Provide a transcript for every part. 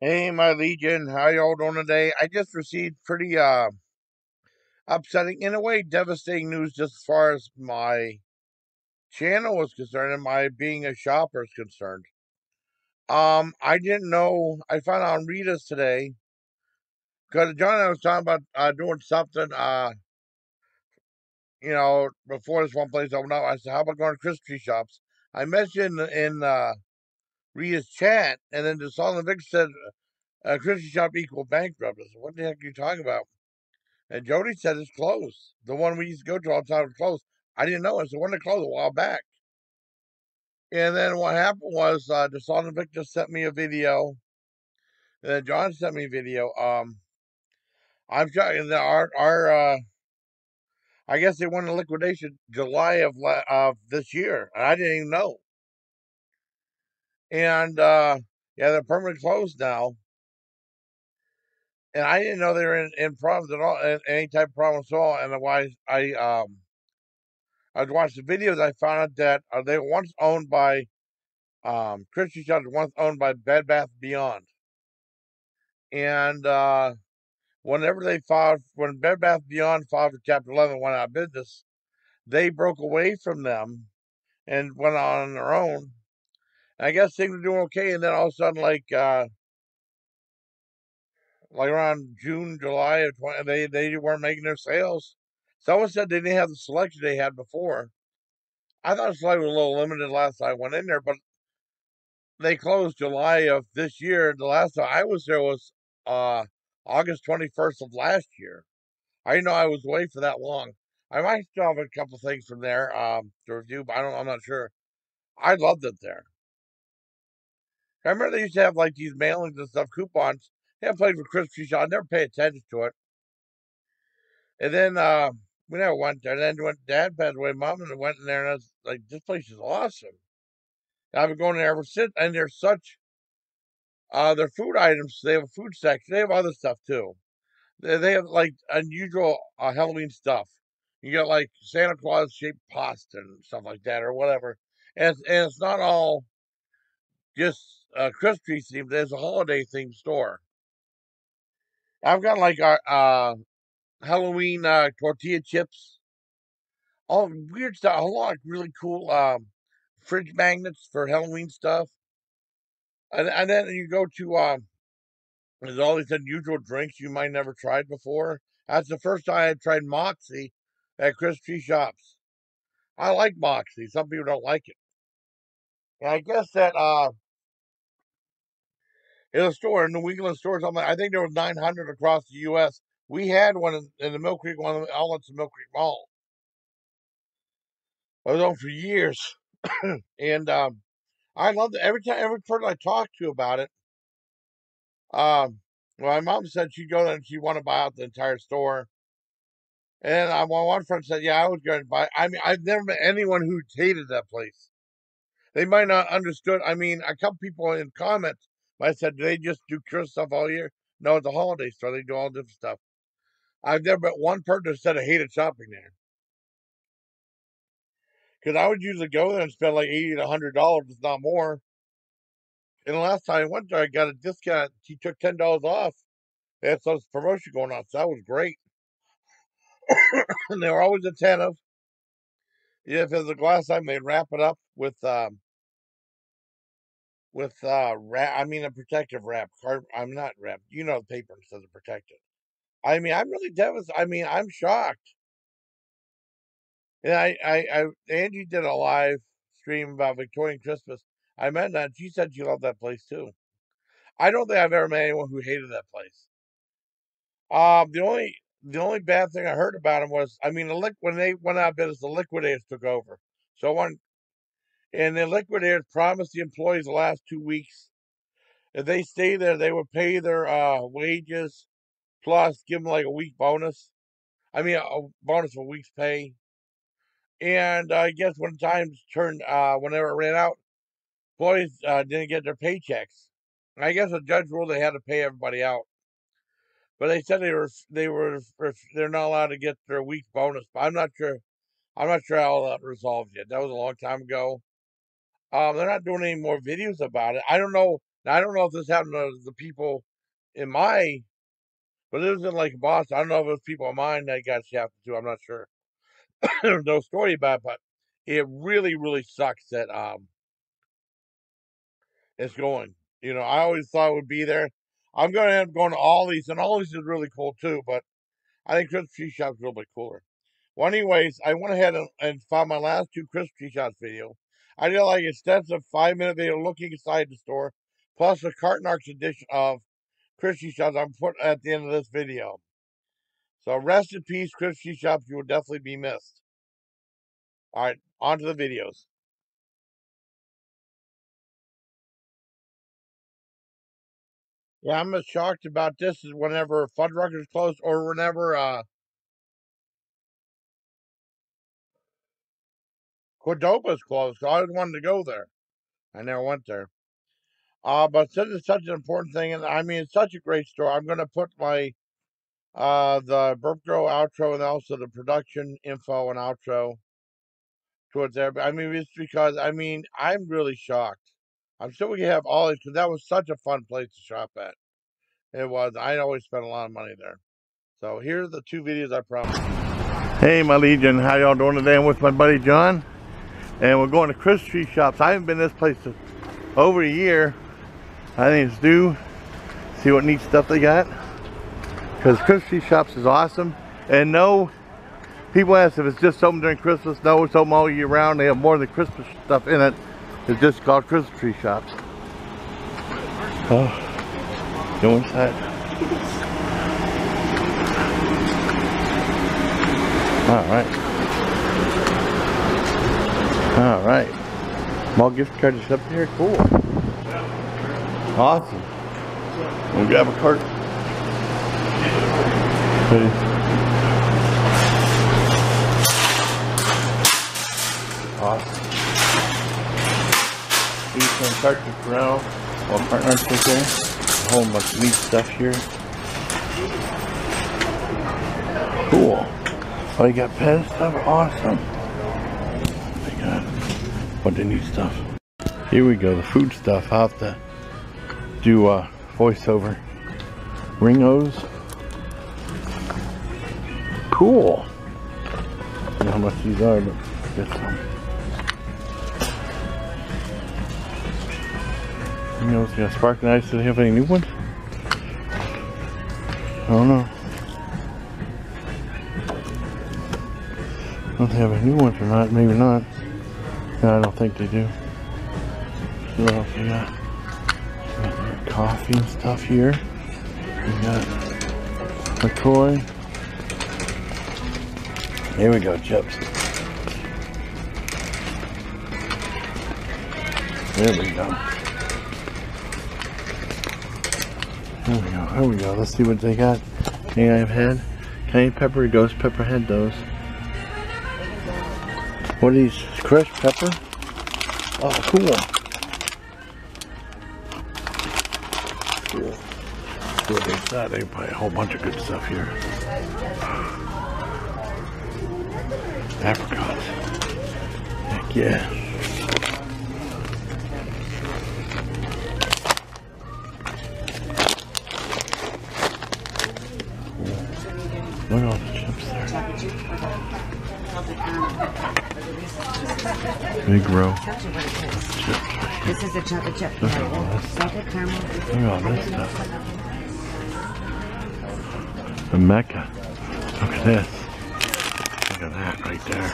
Hey, my legion, how y'all doing today? I just received pretty uh upsetting, in a way, devastating news just as far as my channel was concerned and my being a shopper is concerned. Um, I didn't know. I found out on Rita's today because John and I was talking about uh doing something. Uh, you know, before this one place opened up, I said, "How about going to Christmas tree shops?" I mentioned in uh Rita's chat, and then the Solomon Vic said, "Christmas shop equal bankrupt." I said, "What the heck are you talking about?" And Jody said it's closed. The one we used to go to all the time was closed. I didn't know it. So when it closed a while back. And then what happened was uh and Victor sent me a video. And then John sent me a video. Um I'm trying our our uh I guess they went in liquidation July of of this year. And I didn't even know. And uh yeah, they're permanently closed now. And I didn't know they were in, in problems at all, any type of problems at all. And why I um I was watching the videos. I found out that uh, they were once owned by um, Christian Shelter, once owned by Bed Bath Beyond, and uh, whenever they filed, when Bed Bath Beyond filed for Chapter 11, went out of business, they broke away from them and went on their own. I guess things were doing okay, and then all of a sudden, like uh, like around June, July of 20, they they weren't making their sales. Someone said they didn't have the selection they had before. I thought the selection was a little limited last time I went in there, but they closed July of this year. The last time I was there was uh, August 21st of last year. I know I was away for that long. I might still have a couple things from there um, to review, but I don't. I'm not sure. I loved it there. I remember they used to have like these mailings and stuff, coupons. They have played for Christmas Tree I never paid attention to it. And then uh, we never went there. And then when Dad passed away, Mom and I went in there, and I was like, "This place is awesome." And I've been going there ever since, and there's such uh, their food items. They have a food section. They have other stuff too. They, they have like unusual uh, Halloween stuff. You got like Santa Claus shaped pasta and stuff like that, or whatever. And and it's not all just uh, Christmas tree themed. There's a holiday themed store. I've got like our uh, Halloween uh, tortilla chips, all weird stuff. A lot of really cool um, fridge magnets for Halloween stuff. And, and then you go to um, there's all these unusual drinks you might never tried before. That's the first time I tried Moxie at Christmas tree shops. I like Moxie. Some people don't like it. And I guess that uh in a store, in New England stores, on I think there was 900 across the U.S. We had one in, in the Mill Creek, one of the outlets of Mill Creek Mall. I was on for years, and um, I loved it. Every time, every person I talked to about it, um, my mom said she'd go there and she'd want to buy out the entire store. And I, my one friend said, "Yeah, I was going to buy." I mean, I've never met anyone who hated that place. They might not understood. I mean, a couple people in comments, I said, "Do they just do Christmas stuff all year?" No, it's a holiday store. They do all different stuff. I've never met one person that said I hated shopping there. Because I would usually go there and spend like eighty to hundred dollars, if not more. And the last time I went there, I got a discount. He took ten dollars off. They had some promotion going on, so that was great. and they were always attentive. If there's a glass time, they'd wrap it up with um, with uh wrap. I mean, a protective wrap. I'm not wrapped. You know, the paper instead of protective. I mean, I'm really devastated. I mean, I'm shocked. And I, I, I, Angie did a live stream about Victorian Christmas. I met that. She said she loved that place too. I don't think I've ever met anyone who hated that place. Um, the only the only bad thing I heard about them was, I mean, the when they went out of business, the liquidators took over. So one, and the liquidators promised the employees the last two weeks if they stay there, they would pay their uh, wages plus give them like a week bonus. I mean, a bonus for a week's pay. And I guess when times turned, uh, whenever it ran out, employees uh, didn't get their paychecks. I guess the judge ruled they had to pay everybody out. But they said they were they were they're not allowed to get their week bonus. But I'm not sure. I'm not sure how that resolved yet. That was a long time ago. Um, they're not doing any more videos about it. I don't know I don't know if this happened to the people in my, but it was in like Boston. I don't know if it was people of mine that got shafted too. I'm not sure. No story about it, but it really, really sucks that um it's going. You know, I always thought it would be there. I'm going to end up going to Ollie's, and Ollie's is really cool too, but I think Christmas tree shop's a little bit cooler. Well, anyways, I went ahead and, and found my last two Christmas tree shops video. I did like extensive five minute video looking inside the store, plus a Carton edition of Christmas Shops I'm put at the end of this video. So rest in peace, Christmas tree shops. You will definitely be missed. All right, on to the videos. Yeah, I'm as shocked about this as whenever Fuddruckers closed or whenever uh Qdoba's closed. So I always wanted to go there. I never went there. Uh, but since it's such an important thing, and I mean it's such a great store, I'm gonna put my uh the Burp Grow outro and also the production info and outro towards there. I mean it's because I mean I'm really shocked. I'm still gonna have all these because that was such a fun place to shop at. It was. I always spent a lot of money there. So here's the two videos I promised. Hey my Legion, how y'all doing today? I'm with my buddy John. And we're going to Christmas tree shops. I haven't been this place over a year. I think it's due. See what neat stuff they got. Because Christmas tree shops is awesome. And no, people ask if it's just open during Christmas. No, it's open all year round. They have more than Christmas stuff in it. It's just called Christmas tree shops. Oh. Go inside. All right. All right. Mall gift card is up there. Cool. Awesome. We'll grab a cart. Awesome. Eastern Cartridge Corral. Well, partners right there a whole bunch of neat stuff here. Cool. Oh, you got pet stuff? Awesome. Bunch of neat stuff. Here we go, the food stuff. I'll have to do a voiceover. Ringos. Cool. I don't know how much these are, but get some. Know, yeah, sparkling ice. Do they have any new ones? I don't know. I don't they have any new ones or not. Maybe not. No, I don't think they do. What else we got? got coffee and stuff here. We got. Here we go, chips. There we go. There we go, there we go. Let's see what they got. Hey, I've had cayenne pepper, ghost pepper, had those. What are these? Crushed pepper? Oh, cool. Cool. That? They buy a whole bunch of good stuff here. Apricots. Heck yeah. Look at all the chips there. Big row. This is a chocolate chip. Look at all this. Salted caramel. Look at all this stuff. The Mecca. Look at this. Look at that right there.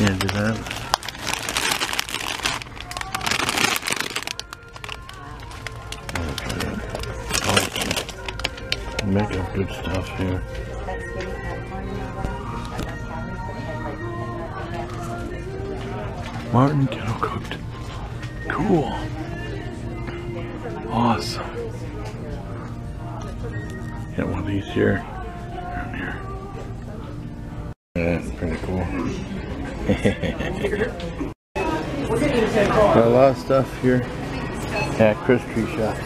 Yeah, do that. Making good stuff here. Martin kettle cooked. Cool. Awesome. Got one of these here. Here. That's pretty cool. Got a lot of stuff here at Chris Tree Shops.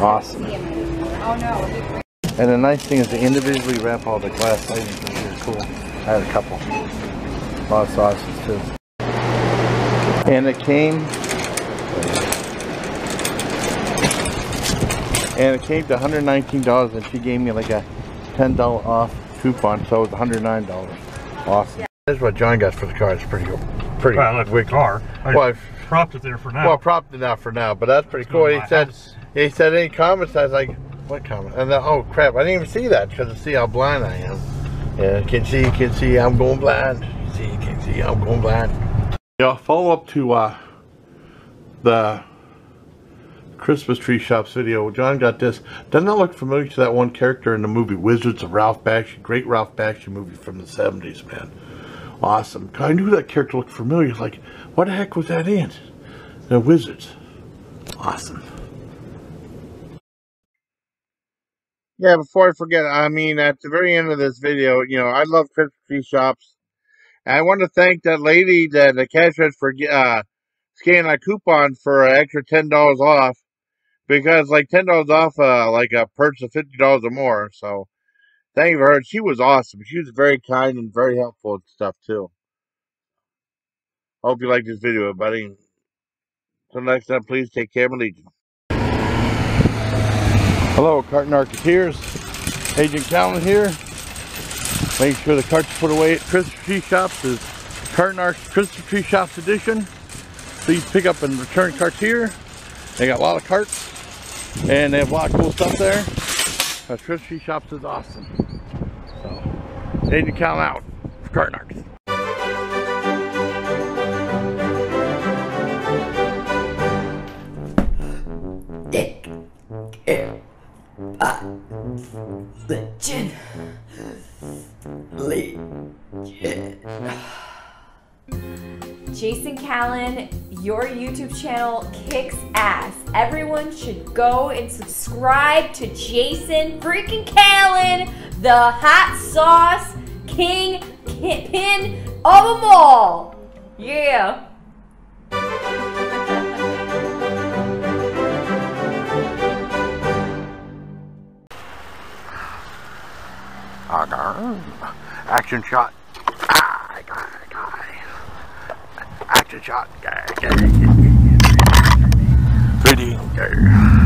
Awesome. And the nice thing is they individually wrap all the glass items. Cool. I had a couple. A lot of sauces too. And it came. And it came to $119 and she gave me like a $10 off coupon so it was $109 awesome. This is what John got for the car. It's pretty cool. Pretty Well, that's the car. I well, propped it there for now. well propped enough for now but that's pretty Let's cool. go to he said house. he said any comments? I was like what comment? And then, oh crap I didn't even see that because to see how blind I am. Yeah can see can see I'm going blind. See you can see I'm going blind yeah follow up to uh the Christmas tree shops video. John got this. Doesn't that look familiar to that one character in the movie Wizards of Ralph Bakshi? Great Ralph Bakshi movie from the 70s, man. Awesome. I knew that character looked familiar. Like, what the heck was that in? The Wizards. Awesome. Yeah, before I forget, I mean, at the very end of this video, you know, I love Christmas tree shops. And I want to thank that lady that the cash register for uh, scanning a coupon for an extra ten dollars off because like ten dollars off uh like a purchase of fifty dollars or more. So thank you for her. She was awesome. She was very kind and very helpful and stuff too. Hope you like this video, buddy. Until next time, please take care of Legion. Hello, Carton Arketeers. Agent Callan here. Make sure the carts put away at Christmas Tree Shops is Carton Ark Christmas Tree Shops edition. Please pick up and return carts here. They got a lot of carts and they have a lot of cool stuff there. Christmas Tree Shops is awesome. So, Agent Callan out for Carton Jason Callan, your YouTube channel kicks ass. Everyone should go and subscribe to Jason freaking Callan, the hot sauce king pin of them all. Yeah. Action shot. Action shot. 3D.